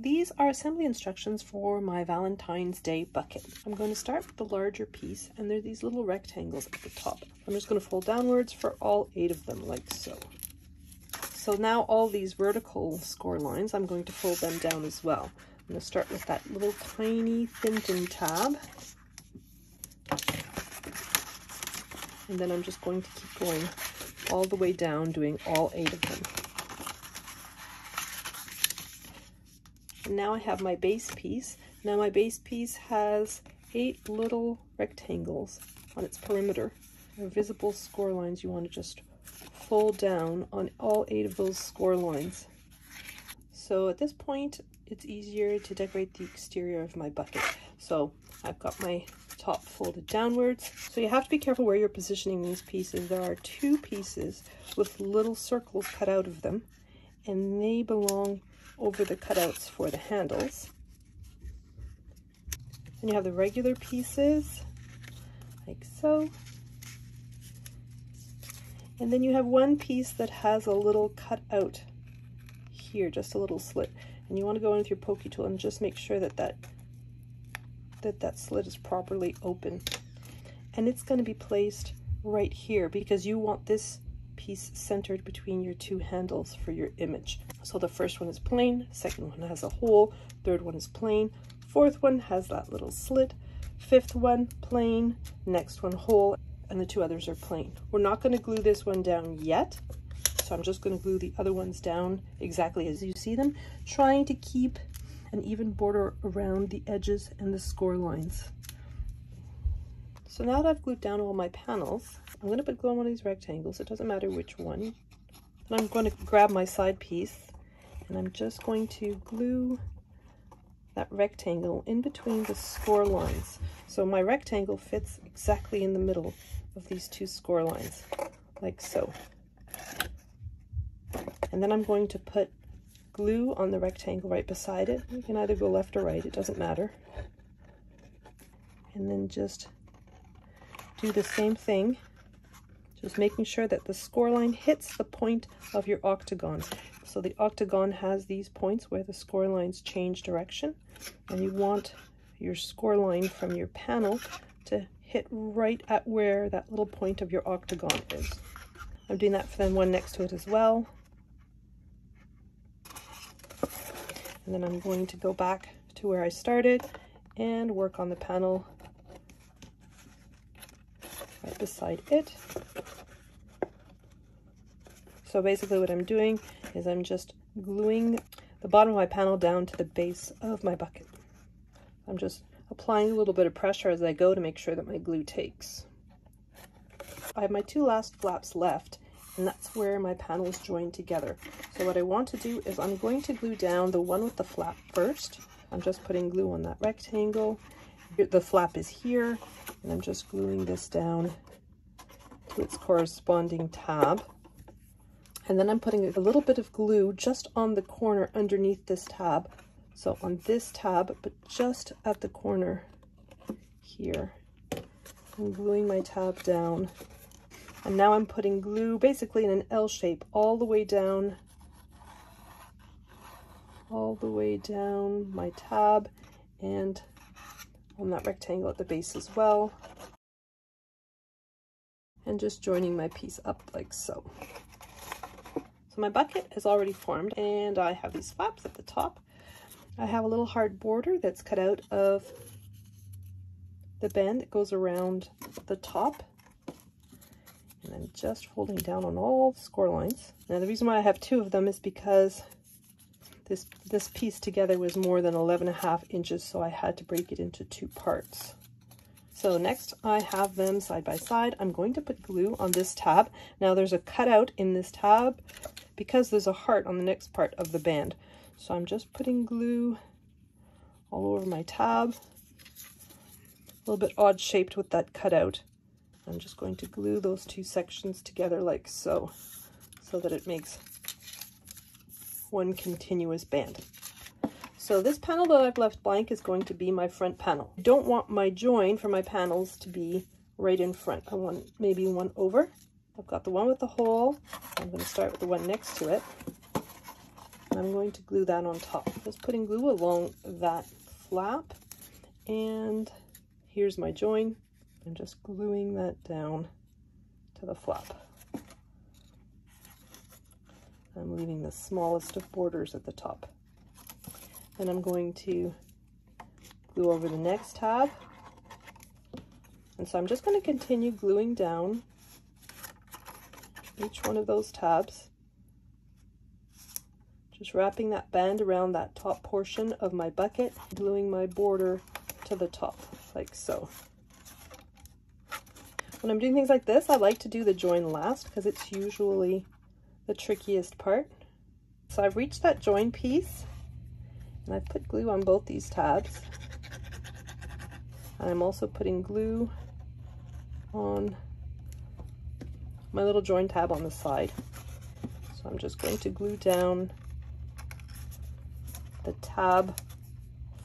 these are assembly instructions for my Valentine's Day bucket. I'm going to start with the larger piece and there are these little rectangles at the top. I'm just going to fold downwards for all eight of them like so. So now all these vertical score lines, I'm going to fold them down as well. I'm going to start with that little tiny Thinton tab. And then I'm just going to keep going all the way down, doing all eight of them. Now I have my base piece. Now my base piece has eight little rectangles on its perimeter. They're visible score lines you want to just fold down on all eight of those score lines. So at this point, it's easier to decorate the exterior of my bucket. So I've got my top folded downwards. So you have to be careful where you're positioning these pieces. There are two pieces with little circles cut out of them, and they belong over the cutouts for the handles. And you have the regular pieces, like so. And then you have one piece that has a little cut out here, just a little slit. And you want to go in with your pokey tool and just make sure that that, that, that slit is properly open. And it's going to be placed right here because you want this piece centered between your two handles for your image. So the first one is plain, second one has a hole, third one is plain, fourth one has that little slit, fifth one plain, next one hole, and the two others are plain. We're not going to glue this one down yet, so I'm just going to glue the other ones down exactly as you see them, trying to keep an even border around the edges and the score lines. So now that I've glued down all my panels, I'm going to put glue on one of these rectangles. It doesn't matter which one. And I'm going to grab my side piece and I'm just going to glue that rectangle in between the score lines. So my rectangle fits exactly in the middle of these two score lines, like so. And then I'm going to put glue on the rectangle right beside it. You can either go left or right, it doesn't matter. And then just do the same thing just making sure that the score line hits the point of your octagon. So the octagon has these points where the score lines change direction, and you want your score line from your panel to hit right at where that little point of your octagon is. I'm doing that for the one next to it as well. And then I'm going to go back to where I started and work on the panel right beside it. So basically what I'm doing is I'm just gluing the bottom of my panel down to the base of my bucket. I'm just applying a little bit of pressure as I go to make sure that my glue takes. I have my two last flaps left and that's where my panels join together. So what I want to do is I'm going to glue down the one with the flap first. I'm just putting glue on that rectangle. The flap is here and I'm just gluing this down to its corresponding tab. And then I'm putting a little bit of glue just on the corner underneath this tab. So on this tab, but just at the corner here. I'm gluing my tab down. And now I'm putting glue basically in an L shape all the way down, all the way down my tab and on that rectangle at the base as well. And just joining my piece up like so So my bucket is already formed and I have these flaps at the top. I have a little hard border that's cut out of the band that goes around the top. And I'm just folding down on all the score lines. Now the reason why I have two of them is because this, this piece together was more than 11 and a half inches, so I had to break it into two parts. So next I have them side by side. I'm going to put glue on this tab. Now there's a cutout in this tab because there's a heart on the next part of the band. So I'm just putting glue all over my tab. A little bit odd shaped with that cutout. I'm just going to glue those two sections together like so, so that it makes one continuous band. So this panel that I've left blank is going to be my front panel. I don't want my join for my panels to be right in front. I want maybe one over. I've got the one with the hole. I'm going to start with the one next to it. And I'm going to glue that on top. Just putting glue along that flap. And here's my join. I'm just gluing that down to the flap. I'm leaving the smallest of borders at the top. And I'm going to glue over the next tab. And so I'm just going to continue gluing down each one of those tabs. Just wrapping that band around that top portion of my bucket, gluing my border to the top, like so. When I'm doing things like this, I like to do the join last because it's usually the trickiest part. So I've reached that join piece and I've put glue on both these tabs. And I'm also putting glue on my little join tab on the side. So I'm just going to glue down the tab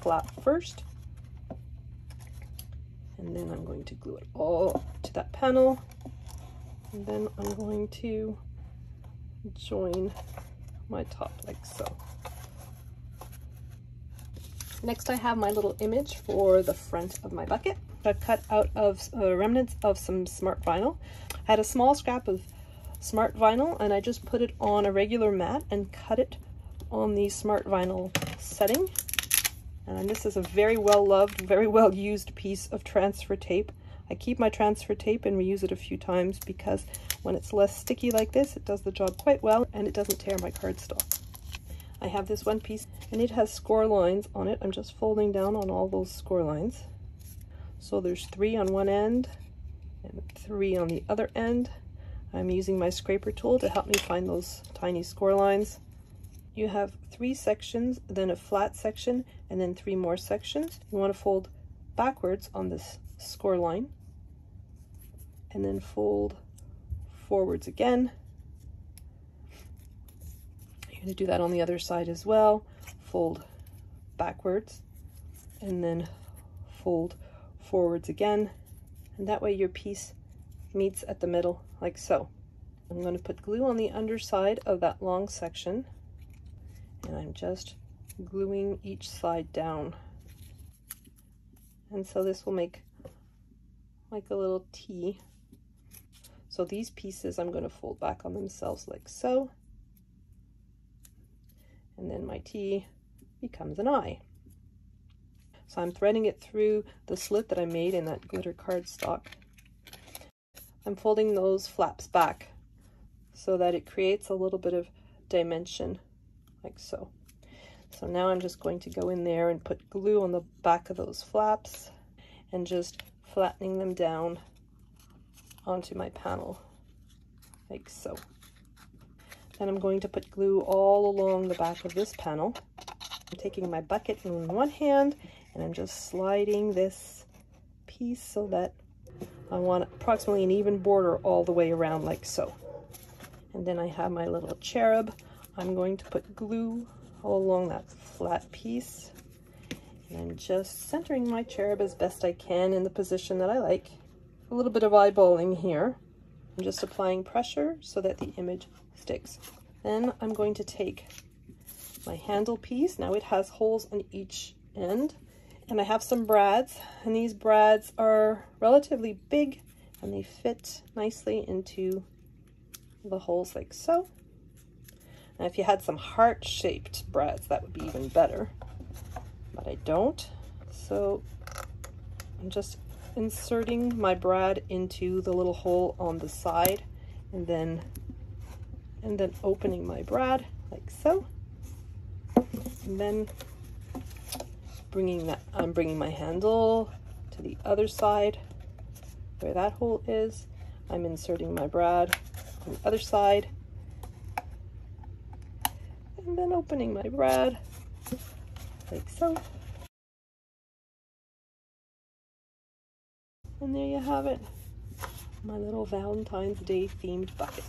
flap first. And then I'm going to glue it all to that panel. And then I'm going to join my top like so. Next I have my little image for the front of my bucket. I've cut out of uh, remnants of some smart vinyl. I had a small scrap of smart vinyl and I just put it on a regular mat and cut it on the smart vinyl setting. And this is a very well loved, very well used piece of transfer tape. I keep my transfer tape and reuse it a few times because when it's less sticky like this, it does the job quite well and it doesn't tear my cardstock. I have this one piece and it has score lines on it. I'm just folding down on all those score lines. So there's three on one end and three on the other end. I'm using my scraper tool to help me find those tiny score lines. You have three sections, then a flat section, and then three more sections. You want to fold backwards on this score line and then fold forwards again. You're going to do that on the other side as well. Fold backwards and then fold forwards again. And that way your piece meets at the middle like so. I'm going to put glue on the underside of that long section and I'm just gluing each side down. And so this will make like a little T. So these pieces I'm going to fold back on themselves like so. And then my T becomes an I. So I'm threading it through the slit that I made in that glitter cardstock. I'm folding those flaps back so that it creates a little bit of dimension like so. So now I'm just going to go in there and put glue on the back of those flaps and just flattening them down onto my panel like so. Then I'm going to put glue all along the back of this panel. I'm taking my bucket in one hand and I'm just sliding this piece so that I want approximately an even border all the way around like so. And then I have my little cherub. I'm going to put glue all along that flat piece and just centering my cherub as best I can in the position that I like. A little bit of eyeballing here. I'm just applying pressure so that the image sticks. Then I'm going to take my handle piece. Now it has holes on each end and I have some brads and these brads are relatively big and they fit nicely into the holes like so. And if you had some heart-shaped brads, that would be even better but I don't. So I'm just inserting my brad into the little hole on the side and then and then opening my brad like so. And then bringing that I'm bringing my handle to the other side where that hole is. I'm inserting my brad on the other side and then opening my brad like so. And there you have it, my little Valentine's Day themed bucket.